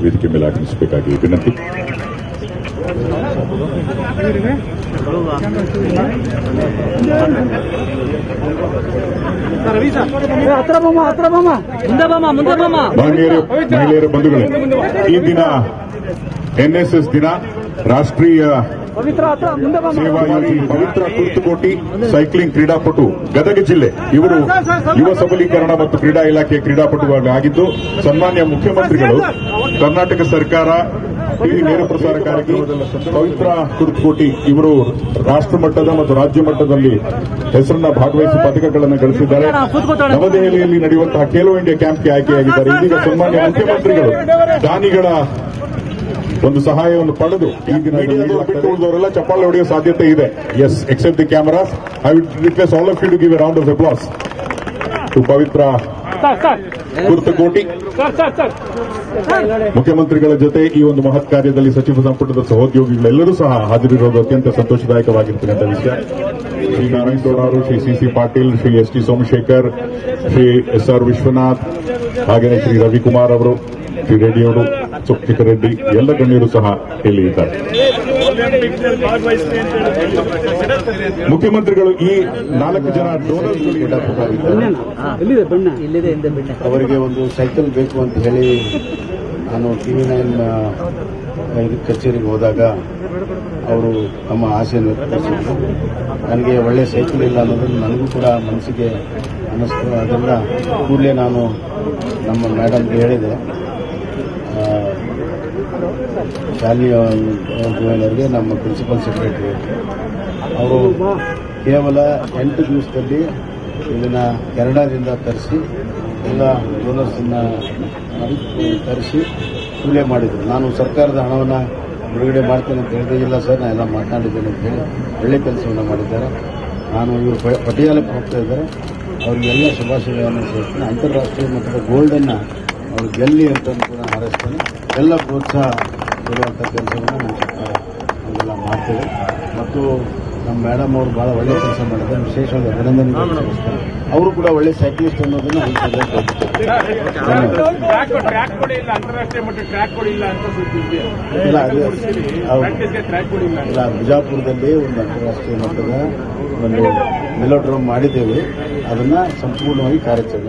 ವೇದಿಕೆ ಮೇಲೆ ಆಗಮಿಸಬೇಕಾಗಿ ವಿನಂತಿ. ಮಹಿಳೆಯರು ಮಹಿಳೆಯರ ಬಂಧುಗಳೇ ಈ ದಿನ ಎನ್ಎಸ್ಎಸ್ ದಿನ ರಾಷ್ಟ್ರೀಯ ಪವಿತ್ರ ಹತ್ರ ಮುಂದೆ ಬಮ್ಮ ಸೇವಾ ಯೋಜನೆ ಪವಿತ್ರ ಕುರ್ತುಕೋಟಿ ಸೈಕ್ಲಿಂಗ್ ಕ್ರೀಡಾಪಟು, ಗದಗ ಜಿಲ್ಲೆ. ಇವರು ಯುವ ಸಬಲೀಕರಣ ಮತ್ತು ಕ್ರೀಡಾ ಇಲಾಖೆಯ ಕ್ರೀಡಾಪಟುಗಳಾಗಿದ್ದು ಸನ್ಮಾನ್ಯ ಮುಖ್ಯಮಂತ್ರಿಗಳು, ಕರ್ನಾಟಕ ಸರ್ಕಾರ ಟಿವಿ ನೇರ ಪ್ರಸಾರ ಕಾರ್ಯಕ್ರಮದಲ್ಲಿ ಪವಿತ್ರ ಕುರ್ತುಕೋಟಿ. ಇವರು ರಾಷ್ಟ್ರ ಮಟ್ಟದ ಮತ್ತು ರಾಜ್ಯ ಮಟ್ಟದಲ್ಲಿ ಹೆಸರನ್ನ ಭಾಗವಹಿಸಿ ಪದಕಗಳನ್ನು ಗಳಿಸಿದ್ದಾರೆ. ನವದೆಹಲಿಯಲ್ಲಿ ನಡೆಯುವಂತಹ ಖೇಲೋ ಇಂಡಿಯಾ ಕ್ಯಾಂಪ್ಗೆ ಆಯ್ಕೆಯಾಗಿದ್ದಾರೆ. ಇದೀಗ ಸನ್ಮಾನ್ಯ ಮುಖ್ಯಮಂತ್ರಿಗಳು, ದಾನಿಗಳ ಒಂದು ಸಹಾಯವನ್ನು ಪಡೆದು ಈ ದಿನ ಉಳಿದವರೆಲ್ಲ ಚಪ್ಪಾಳೆ ಹೊಡೆಯೋ ಸಾಧ್ಯತೆ ಇದೆ. Yes except the cameras I will request all of you to give a round of applause to Pavitra Kurtakoti ಮುಖ್ಯಮಂತ್ರಿಗಳ ಜೊತೆ ಈ ಒಂದು ಮಹತ್ ಕಾರ್ಯದಲ್ಲಿ ಸಚಿವ ಸಂಪುಟದ ಸಹೋದ್ಯೋಗಿಗಳೆಲ್ಲರೂ ಸಹ ಹಾಜರಿರೋದು ಅತ್ಯಂತ ಸಂತೋಷದಾಯಕವಾಗಿರ್ತಕ್ಕಂಥ ವಿಷಯ. ಶ್ರೀ ನಾರಾಯಣ ಗೌಡ ಅವರು Shri C C Patil Shri S T Somashekhar Shri S R Vishwanath ಹಾಗೆಯೇ ಶ್ರೀ ರವಿಕುಮಾರ್ ಅವರು ಶ್ರೀ ರೆಡ್ಡಿ ಅವರು ಸುಪ್ತಿಕ ರೆಡ್ಡಿ, ಎಲ್ಲ ಗಣ್ಯರು ಸಹ ಇಲ್ಲಿ ಇದ್ದಾರೆ ಮುಖ್ಯಮಂತ್ರಿಗಳು ಈ ನಾಲ್ಕು ಜನ ಡೋನರ್ಸ್ ಅವರಿಗೆ ಒಂದು ಸೈಕಲ್ ಬೇಕು ಅಂತ ಹೇಳಿ ನಾನು ಟಿವಿ ನೈನ್ ಕಚೇರಿಗೆ ಹೋದಾಗ ಅವರು ತಮ್ಮ ಆಸೆಯನ್ನು ವ್ಯಕ್ತಪಡಿಸಿದ್ರು. ನನಗೆ ಒಳ್ಳೆ ಸೈಕಲ್ ಇಲ್ಲ ಅನ್ನೋದನ್ನು ನನಗೂ ಕೂಡ ಮನಸ್ಸಿಗೆ ಅನ್ನಿಸ್ತು. ಅದರಿಂದ ಕೂಡಲೇ ನಾನು ನಮ್ಮ ಮೇಡಮ್ಗೆ ಹೇಳಿದೆ. ಜುವೆಲರ್ಗೆ ನಮ್ಮ ಪ್ರಿನ್ಸಿಪಲ್ ಸೆಕ್ರೆಟರಿ ಅವರು ಕೇವಲ ಎಂಟು ದಿವಸದಲ್ಲಿ ಇದನ್ನ ಕೆನಡಾದಿಂದ ತರಿಸಿ, ಎಲ್ಲ ಮಾಡಿ ತರಿಸಿ ಕೂಲೆ ಮಾಡಿದ್ರು. ನಾನು ಸರ್ಕಾರದ ಹಣವನ್ನು ಬಿಡುಗಡೆ ಮಾಡ್ತೇನೆ ಅಂತ ಹೇಳಿದೆ. ಇಲ್ಲ ಸರ್ ನಾನು ಎಲ್ಲ ಮಾತನಾಡಿದ್ದೇನೆ ಅಂತ ಹೇಳಿ ಒಳ್ಳೆ ಕೆಲಸವನ್ನು ಮಾಡಿದ್ದಾರೆ. ನಾನು ಇವರು ಪಟಿಯಾಲಕ್ಕೆ ಹೋಗ್ತಾ ಇದ್ದಾರೆ. ಅವರಿಗೆಲ್ಲ ಶುಭಾಶಯಗಳನ್ನು ಸೇರಿಸ್ತೇನೆ ಅಂತಾರಾಷ್ಟ್ರೀಯ ಮಟ್ಟದ ಗೋಲ್ಡನ್ನು ಅವರು ಗೆಲ್ಲಿ ಅಂತ ಕೂಡ ಹಾರೈಸ್ತೇನೆ. ಎಲ್ಲ ಪ್ರೋತ್ಸಾಹ ಕೊಡುವಂಥ ಕೆಲಸವನ್ನು ನಮ್ಮ ಸರ್ಕಾರ ನಮ್ಮೆಲ್ಲ ಮಾಡ್ತೇವೆ. ಮತ್ತು ನಮ್ಮ ಮೇಡಮ್ ಅವರು ಬಹಳ ಒಳ್ಳೆ ಕೆಲಸ ಮಾಡಿದ್ದಾರೆ. ವಿಶೇಷವಾಗಿ ಅಭಿನಂದನೆ ಅವರು ಕೂಡ ಒಳ್ಳೆ ಸೈಕ್ಲಿಸ್ಟ್ ಅನ್ನೋದನ್ನು ಇಲ್ಲ ಬಿಜಾಪುರದಲ್ಲಿ ಒಂದು ಅಂತಾರಾಷ್ಟ್ರೀಯ ಮಟ್ಟದ ಒಂದು ಮೆಲೋಡ್ರೋಮ್ ಮಾಡಿದ್ದೇವೆ. ಅದನ್ನ ಸಂಪೂರ್ಣವಾಗಿ ಕಾರ್ಯಾಚರಣೆ